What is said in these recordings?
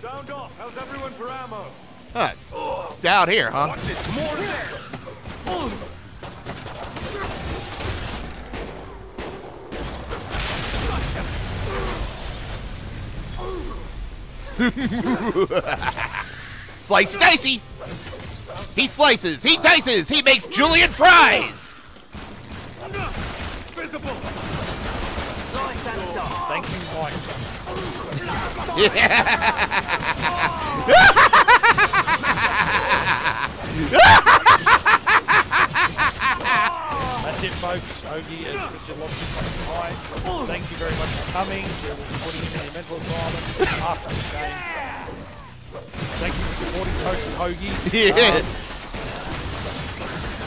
Sound off. How's everyone for ammo? Huh, it's down here, huh? Watch it. More there. Slicey dicey. He slices. He dices. He makes Julian fries. Visible. Slice and die. Thank you, Mike. That's it, folks. Hoagie is physiologically high. Thank you very much for coming. We will be putting him in a mental asylum after this game. Thank you for supporting Toasted Hoagies. Yeah. Um,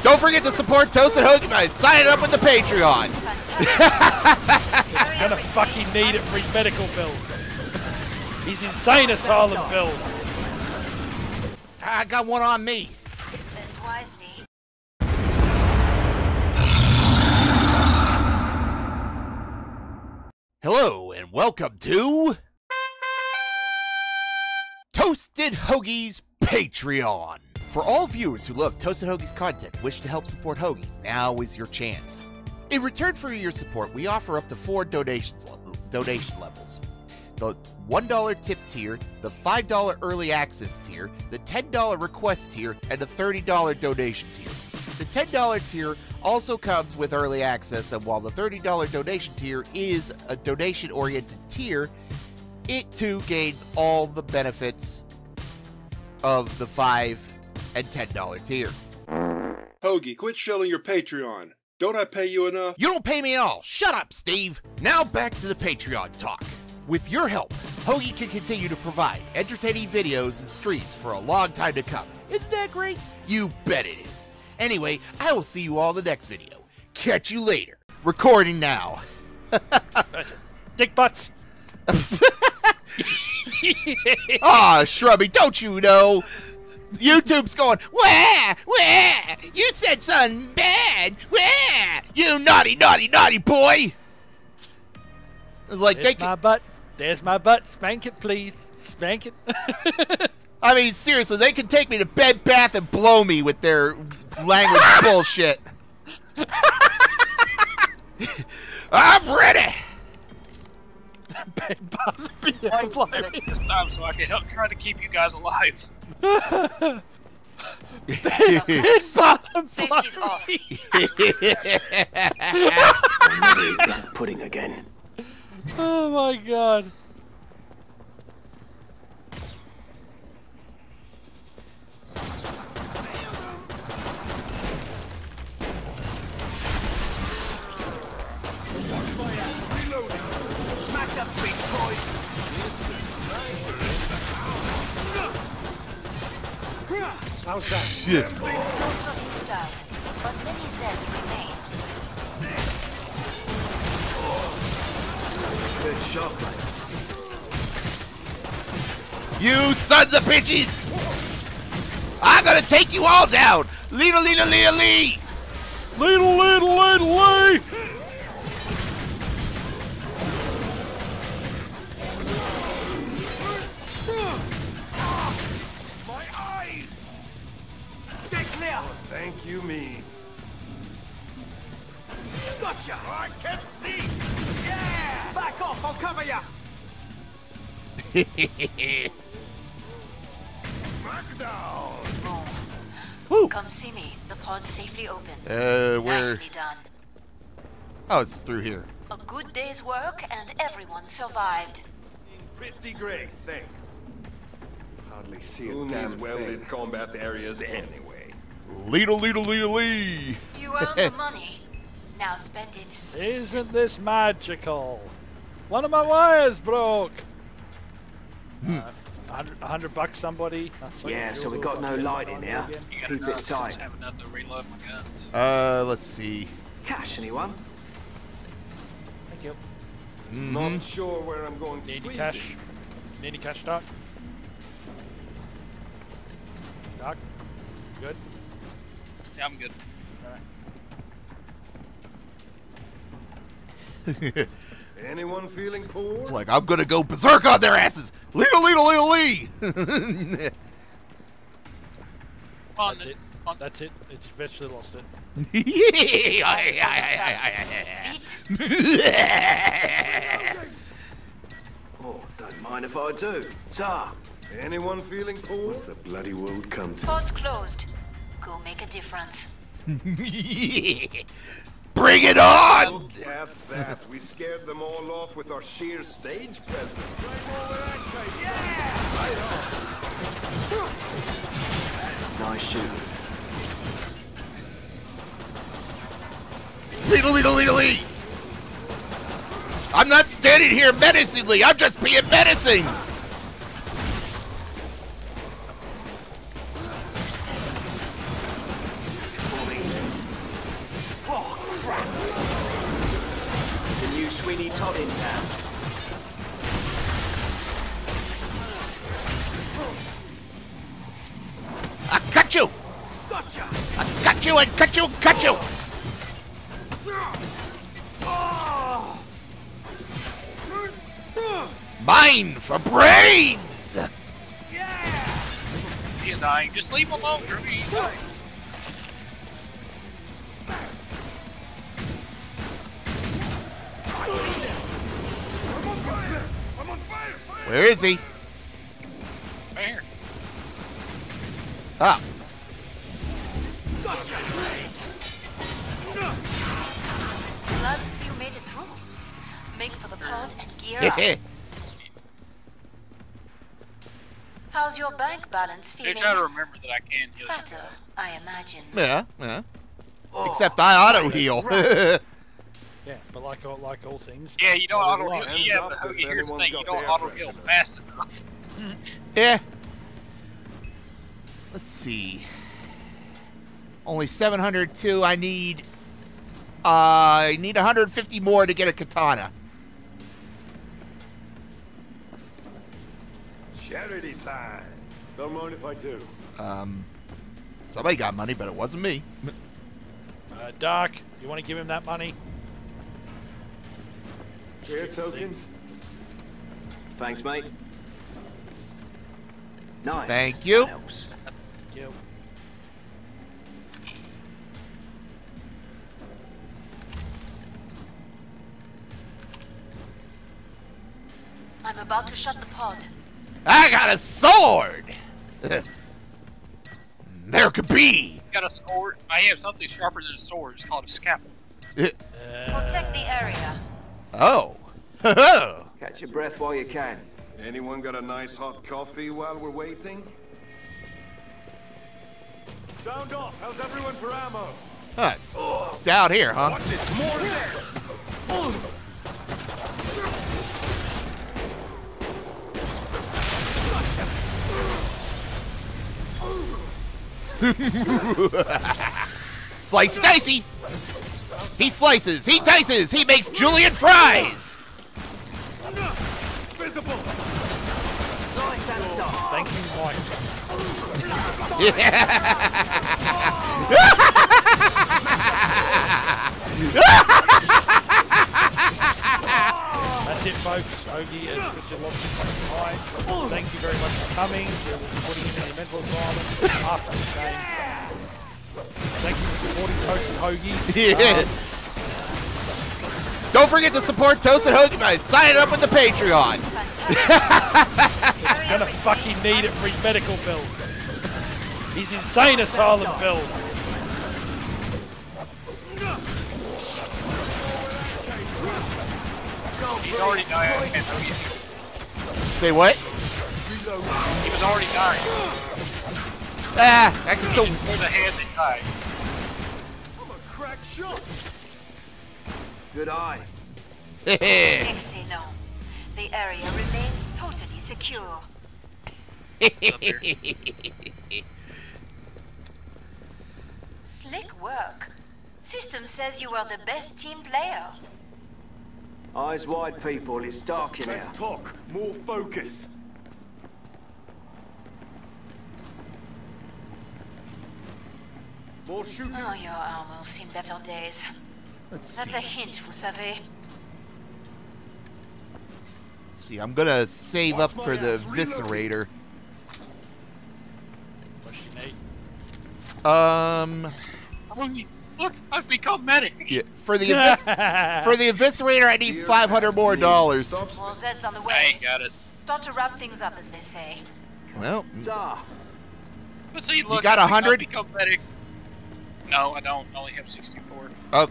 Don't forget to support Toasted Hoagie by signing up with the Patreon. he's gonna fucking need it for his medical bills. His insane asylum bills. I got one on me. Hello and welcome to Toasted Hoagie's Patreon. For all viewers who love Toasted Hoagie's content wish to help support Hoagie, now is your chance. In return for your support, we offer up to four donations le- donation levels. The $1 tip tier, the $5 early access tier, the $10 request tier, and the $30 donation tier. The $10 tier also comes with early access, and while the $30 donation tier is a donation oriented tier, it too gains all the benefits of the 5 and $10 tier. Hoagie, quit shelling your Patreon. Don't I pay you enough? You don't pay me at all. Shut up, Steve. Now back to the Patreon talk. With your help, Hoagie can continue to provide entertaining videos and streams for a long time to come. Isn't that great? You bet it is. Anyway, I will see you all in the next video. Catch you later. Recording now. Dick butts. Ah, Shrubby, don't you know? YouTube's going, where, where? You said something bad. Where? You naughty, naughty, naughty boy. It's like they There's can, my butt. There's my butt. Spank it, please. Spank it. I mean, seriously, they can take me to Bed Bath and blow me with their language bullshit. I'm ready. Bed Bath Beyond Blimey. this time so I can help try to keep you guys alive. Bed Bath and Safety's off. Blimey. Pudding again. Oh my god. Smack up, big boys. How's that? Shit. Good shot, mate. You sons of bitches! I'm gonna take you all down! Lena, Lena, Lena, Lee! Little, little, little, Lee! My eyes! Get clear. Thank you, me. Gotcha. I can I'll cover ya. Smackdown! Woo! Come see me. The pod's safely open. Uh, where? Nicely done. Oh, it's through here. A good day's work and everyone survived. Pretty great, thanks. Hardly see Who a damn needs thing. well-lit combat areas anyway? Lena, Lena, Lena, Lee! You earned the money. Now spend it. Isn't this magical? One of my wires broke. Uh, 100, 100 bucks, somebody. That's like Yeah, so we got no light in here. again. You gotta Keep it I just tight. to reload my guns. Uh, let's see. Cash, anyone? Thank you. Mhm. Not sure where I'm going to Need any squeeze cash? it. Need any cash, Doc? Doc? Good? Yeah, I'm good. Alright. Anyone feeling poor? It's like I'm gonna go berserk on their asses. Leetle, leetle, leetle, lee. Come That's it. That's it. It's virtually lost it. Oh, don't mind if I do. Tar. Anyone feeling poor? What's the bloody world come to? Pod's closed. Go make a difference. Bring it on! Look at that. We scared them all off with our sheer stage presence. Nice shooting. Leetle, leetle, leetle, lee. I'm not standing here menacingly. I'm just being menacing. I cut you. Gotcha! I cut you and cut you cut you. Mine for brains. Yeah! He's dying. Just leave him alone, Drew. He's dying. Where is he? Right here. Ah. Glad to see you made it through. Make for the pod and gear up. How's your bank balance They feeling? try to remember that I can heal. Fatter, I imagine. yeah, yeah. Oh, Except I auto heal. Yeah, but like all, like all things. Yeah, you don't auto heal. Yeah, but if Hoagie, here's the thing: you don't auto heal fast enough. yeah. Let's see. Only 702. I need. Uh, I need 150 more to get a katana. Charity time. Don't mind if I do. Um, somebody got money, but it wasn't me. Uh, Dark, you want to give him that money? Air tokens? Thanks, mate. Nice. Thank you. That helps. I'm about to shut the pod. I got a sword. there could be. You got a sword. I have something sharper than a sword. It's called a scalpel. Uh, Protect the area. Oh. Catch your breath while you can. Anyone got a nice hot coffee while we're waiting? Sound off. How's everyone for ammo? Huh, it's down here, huh? Watch it. More there. Slicey dicey. He slices. He dices. He makes Julian fries. Visible! Slice and dark. Thank you, Mike. Folks. Hoagie has officially lost his fucking eye. Thank you very much for coming. We will be putting him in a mental asylum after this game. Thank you for supporting Toast Toasted Hoagies. Yeah. Um, Don't forget to support Toasted Hoagie by signing up with the Patreon. He's gonna fucking need it for his medical bills. His insane asylum bills. He's already dying. I can't Hoagie. Say what? He was already dying. Ah, I can still. For the head that died. Crack shot! Good eye. Excellent. The area remains totally secure. Slick work. System says you are the best team player. Eyes wide, people. It's dark in here. Less talk, more focus. More shooting. Oh, your armor seen better days. Let's That's see. a hint, vous savez. see, I'm gonna save up for the Viscerator. What she? Um, Look, I've become medic. Yeah, for the evis- for the Eviscerator, I need 500 more dollars. Stop More Zeds on the I way. ain't got it. Start to wrap things up, as they say. Well, Tsar, mm. But see, look, got a hundred? become medic. No, I don't. I only have 64. oh,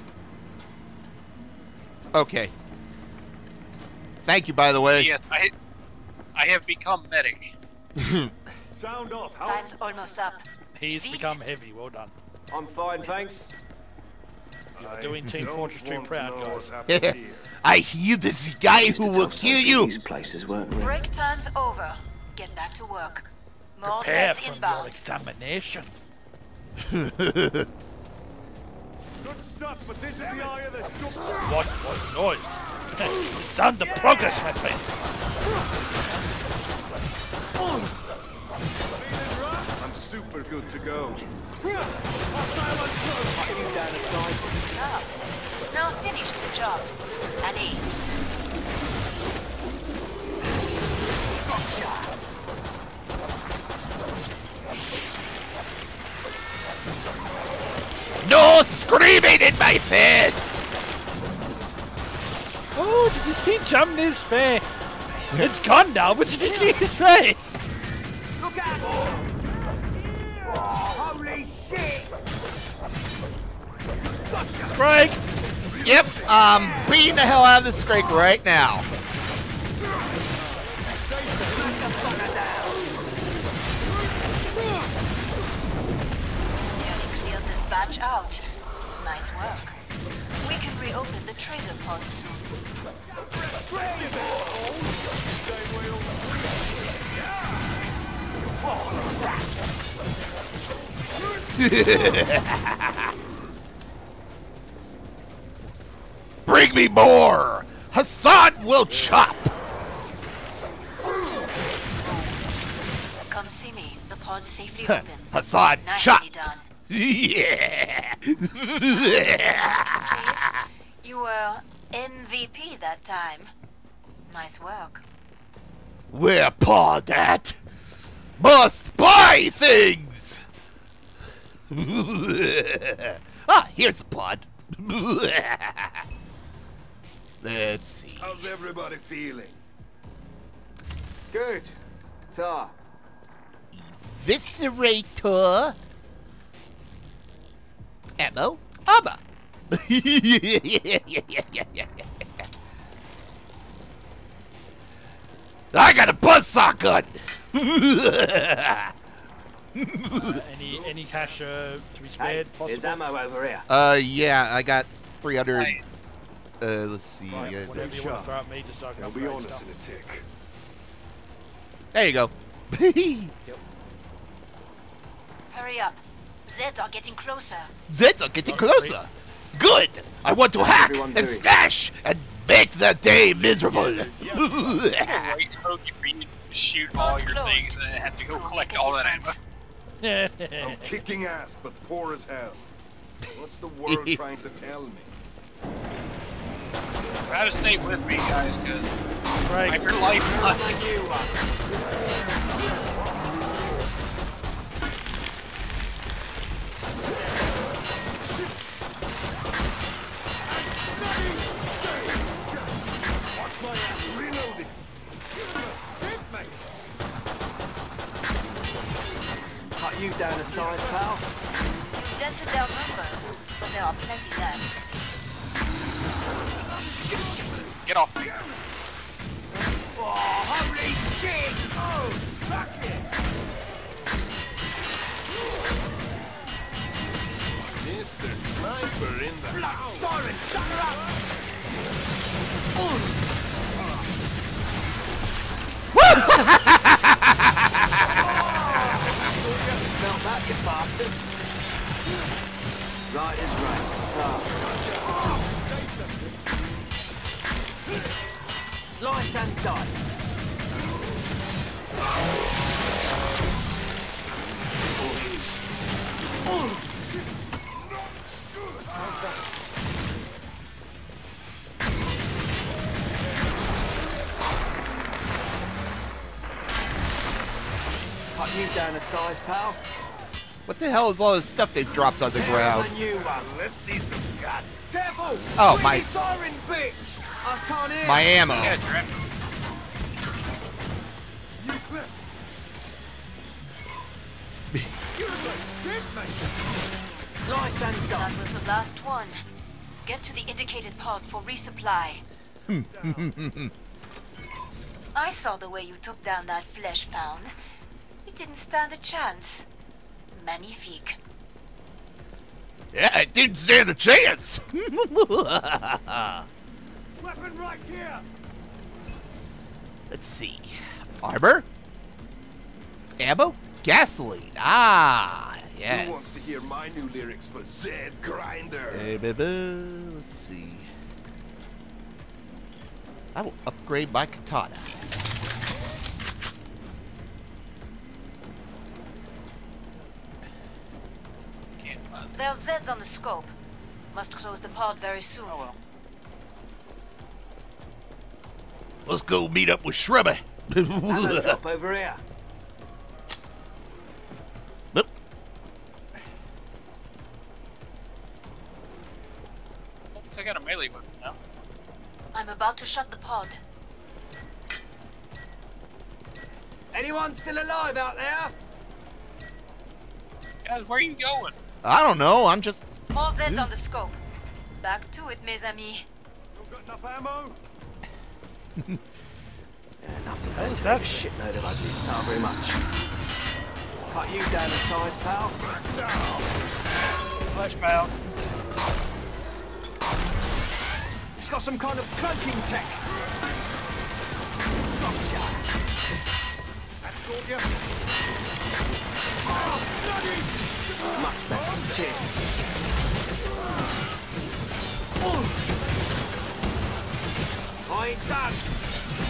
okay. Thank you, by the way. Yes, I, I have become medic. Sound off. Time's almost up. He's Beat. become heavy. Well done. I'm fine, thanks. I doing Team Fortress 2 proud, guys. what's. I hear this guy who will kill you. These places weren't we? Break time's over. Get back to work. More Prepare Zeds for your examination. Good stuff, but this is the eye of the storm. What was noise? the sound of progress, my friend. I'm super good to go. You down the side. Out. Now finish the job. Ali. No screaming in my face. Oh, did you see jump in his face? It's gone now, but did you see his face? Strike! Yep, I'm beating the hell out of this Scrake right now. Nearly cleared this batch out. Nice work. We can reopen the trader pod soon. Bring me more. Hassan will chop. Come see me. The pod's safely open. Hassan Nicely chopped. done. Yeah. You were MVP that time. Nice work. Where pod at? Must buy things. ah, here's a pod. Let's see. How's everybody feeling? Good. Tsar, Viscerator. Ammo. Armor. I got a buzzsaw gun. Any any cash uh, to be spared? hey, there's ammo over here. uh, yeah, I got 300. Hey. Uh, let's see. Right, uh, whatever you want to throw at me, just so I can I'll be upgrade on us stuff. in a tick. there you go. Hurry up. Zeds are getting closer. Zeds are getting closer. Good. I want to hack and doing? slash and make the day miserable. Wait, Hoagie, for you shoot all your things and then have to go Go collect all that ammo. difference. I'm kicking ass, but poor as hell. What's the world trying to tell me? Try to stay with me, guys, because Right. I'm your lifeline. Watch my ass reloading. Shit, mate. Cut you down the side, pal. You've dented their numbers, but there are plenty left. Get off me. Oh, Holy shit! Oh, suck it. Mr. Sniper in the house. Siren, shut her up! Melt that, you bastard! Right is right. Tar. Slice and dice. Cut you down a size, pal. What the hell is all this stuff they've dropped on the ground? Oh my! Your siren, bitch! I can't hear. My ammo. Slice and That was the last one. Get to the indicated pod for resupply. I saw the way you took down that flesh pound. It didn't stand a chance. Magnifique. Yeah, it didn't stand a chance. Weapon right here. Let's see. Armor? Ammo? Gasoline. Ah, yes. Who wants to hear my new lyrics for Zed Grinder? Eh, buh, buh, Let's see. I will upgrade my katana. Can't There are Zeds on the scope. Must close the pod very soon. Oh well. Let's go meet up with Shrubber. Ammo drop over here. Nope. Looks like I got a melee weapon now. I'm about to shut the pod. Anyone still alive out there? Guys, where are you going? I don't know. I'm just. More Zeds on the scope. Back to it, mes amis. Got enough ammo? Yeah, enough to How's ventilate that? a shitload of uglies, tell very much. Cut you down a size, pal. Flesh pound. It's got some kind of cloaking tech. Gotcha. all, you. Oh, much better. Cheers. I ain't done.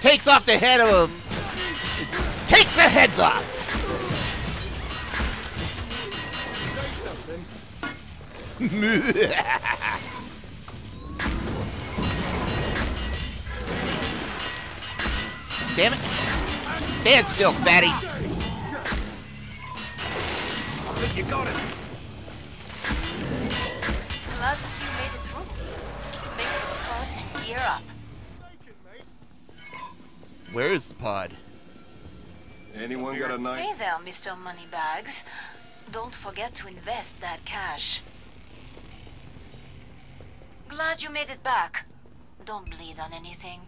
He takes off the head of him. Takes the heads off. Damn it. Stand still, fatty. I think you got it. Glad to see you made it through. Make it to and gear up. Where is the pod? Anyone got a knife? Hey there, Mr. Moneybags. Don't forget to invest that cash. Glad you made it back. Don't bleed on anything.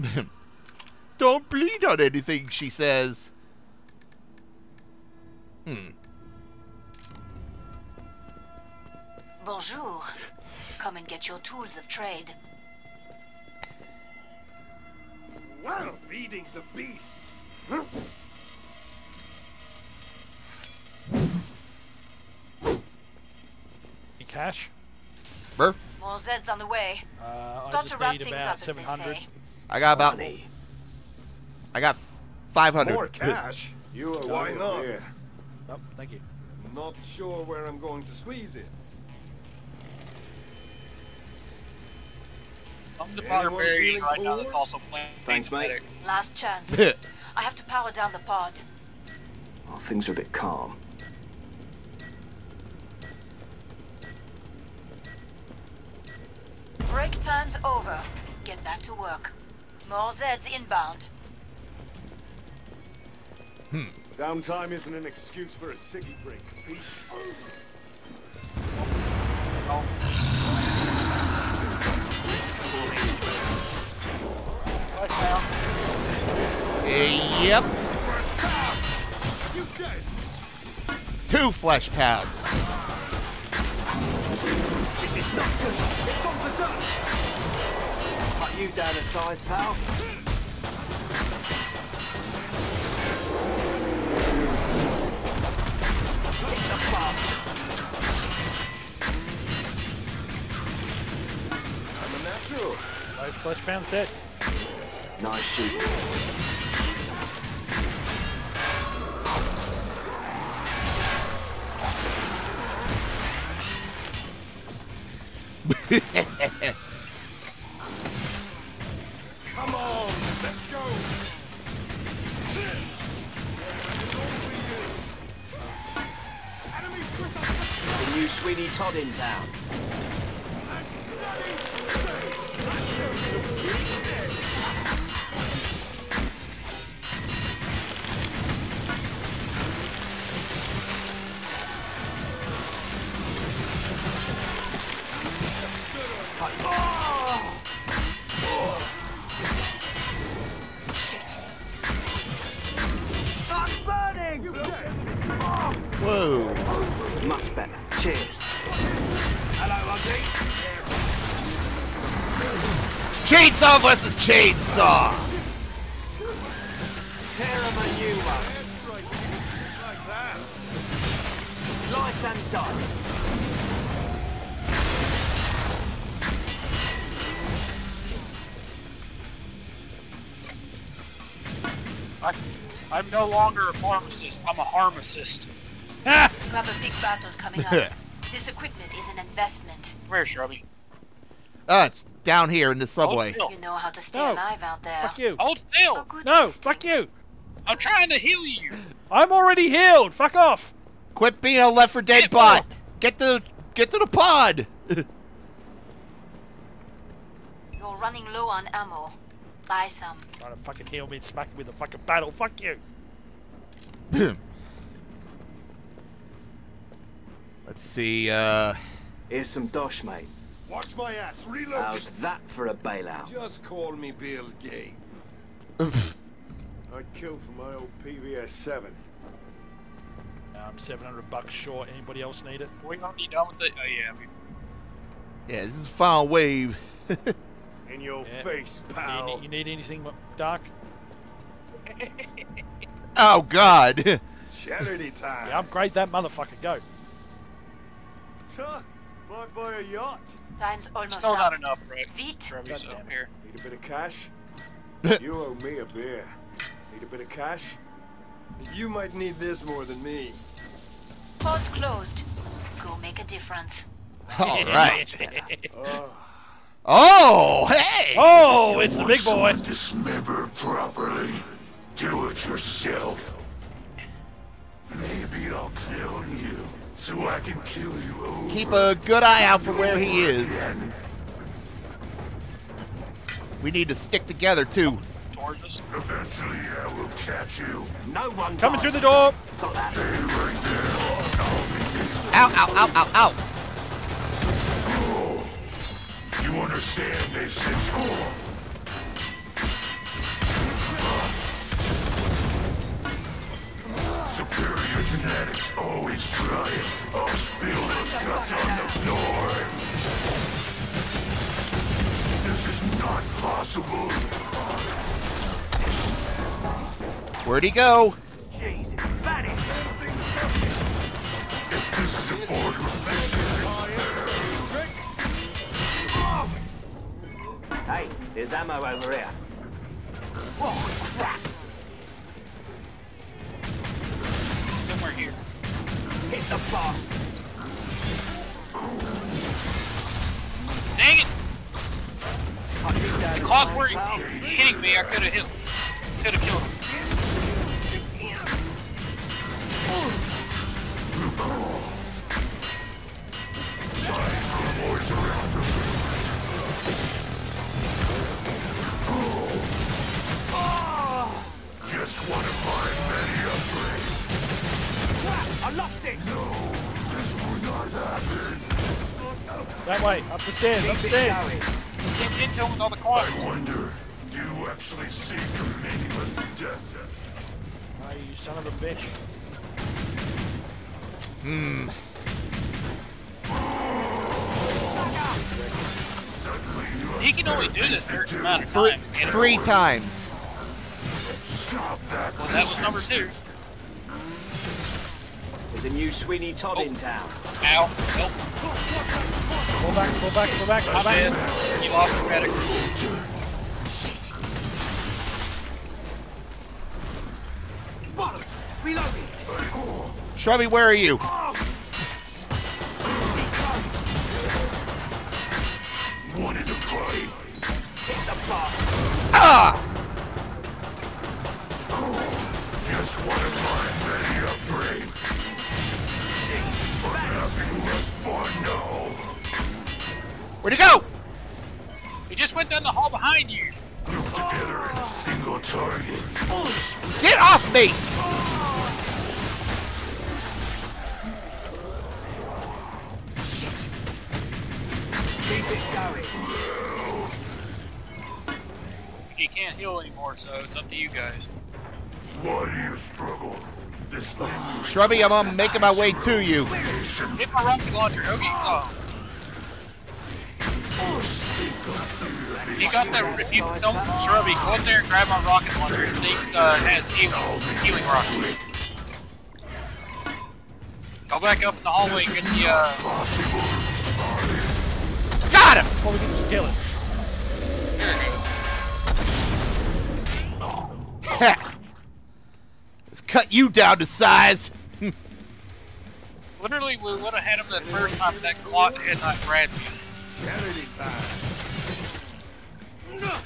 Don't bleed on anything, she says. Hmm. Bonjour. Come and get your tools of trade. Wow, feeding the beast. Any cash? Burr, More Zeds on the way. Uh, I Start just to wrap need things up, about 700. I got about. Money. I got 500. More cash? You are why not? Oh, thank you. Not sure where I'm going to squeeze it. I'm the Anyone barbarian right now that's also playing. Thanks, mate. Last chance. I have to power down the pod. Oh, things are a bit calm. Break time's over. Get back to work. More Zeds inbound. Hmm. Downtime isn't an excuse for a ciggy break, Peace. Yep. Two flesh pounds. This is not good. Cut you down a size, pal. Fleshpound's dead. Nice shooting. Chainsaw versus chainsaw. Tear 'em a new one. Slice and dice. I, I'm no longer a pharmacist. I'm a harmacist. You have a big battle coming up. this equipment is an investment. Where, Shrubby? Ah, it's down here in the subway. Hold You still. know how to stay No. alive out there. Fuck you. Hold still. No, instinct. fuck you. I'm trying to heal you. I'm already healed. Fuck off. Quit being a Left 4 Dead Get bot. Get to get to the pod. You're running low on ammo. Buy some. Trying to fucking heal me and smack me with a fucking battle. Fuck you. Let's see. Uh, Here's some dosh, mate. Watch my ass. Reload. How's that for a bailout? Just call me Bill Gates. I'd kill for my old PVS 7. Um, I'm 700 bucks short. Anybody else need it? We gonna be done with it. Oh yeah. We, yeah, this is a final wave. In your Yeah. face, You pal. need, you need anything, Doc? oh God. Charity time. Yeah, upgrade that motherfucker. Go. Tuh, might buy a yacht. Time's almost still up. not enough, right? Vite. Shrubby's up here. Need a bit of cash? you owe me a beer. Need a bit of cash? You might need this more than me. Pod closed. Go make a difference. All right. Oh, Oh, hey. Oh, it's the big boy. Dismember properly. Do it yourself. Maybe I'll clone you so I can kill you over. Keep a good eye out for where he is. We need to stick together too. Eventually I will catch you. No one Coming dies. through the door. Got that? Stay right there. I'll be this. Ow, ow, ow, ow, ow. You understand this, Central? Superior genetics always trying. I'll spill those guts on the floor. This is not possible. Where'd he go? Jesus, vanish. If this is an order, this is Hey, there's ammo over here. Oh, crap. The bastard. Dang it! Oh, Down The claws were oh, hitting me. I could have hit. Could have killed him. just one of my many upgrades. I lost it. This will not happen. That way. Up the stairs. Keep it Upstairs. going. Came into him with all the claws. I wonder, do you actually seek a meaningless death? Oh, you son of a bitch. Hmm. He can only do this certain amount of Three, three times. Stop that. Well, that was number two. There's a new Sweeney Todd oh. in town. Ow. Nope. Pull back, pull back, pull back. Pull back. You lost the medic. Shit. Shrubby, where are you? Ah! Where'd he go? He just went down the hall behind you. Group together in a single target. Get off me! Shit. Keep it going. He can't heal anymore, so it's up to you guys. Why do you struggle? This Shrubby, I'm on making my way to you. Hit my rocket launcher, Hoagie. Oh. You got the if you don't Shrubby, go up there and grab my rocket launcher. It uh, has healing, healing rocket. Go back up in the hallway and get the uh, Got him! Well, we can just kill him. there it goes. Heck. Let's cut you down to size. Literally, we would have had him the first time that clock had not grabbed me. Charity time. Ha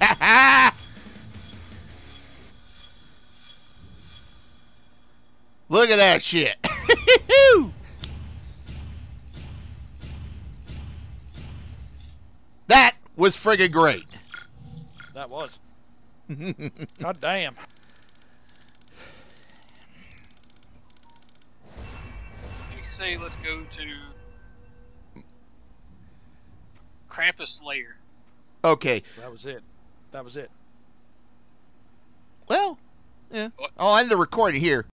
ha! Look at that shit. that was friggin' great. That was. God damn. Let me say, let's go to Krampus Lair. Okay. That was it. That was it. Well, yeah. What? Oh, I'll end the recording here.